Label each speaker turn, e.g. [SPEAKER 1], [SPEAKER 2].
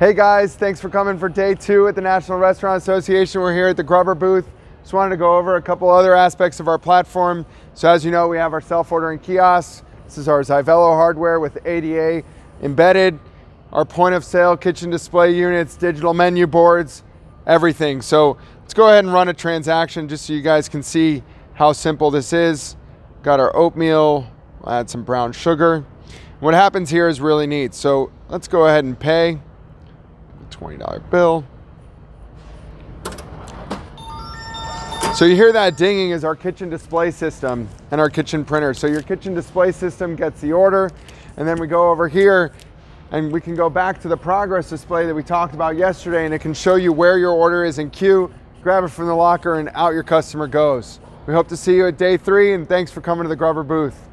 [SPEAKER 1] Hey guys, thanks for coming for day two at the National Restaurant Association. We're here at the Grubbrr booth. Just wanted to go over a couple other aspects of our platform. So as you know, we have our self-ordering kiosks. This is our Zivelo hardware with ADA embedded, our point of sale kitchen display units, digital menu boards, everything. So let's go ahead and run a transaction just so you guys can see how simple this is. Got our oatmeal, I'll add some brown sugar. What happens here is really neat. So let's go ahead and pay. $20 bill. So you hear that dinging is our kitchen display system and our kitchen printer. So your kitchen display system gets the order and then we go over here and we can go back to the progress display that we talked about yesterday and it can show you where your order is in queue, grab it from the locker and out your customer goes. We hope to see you at day three and thanks for coming to the Grubbrr booth.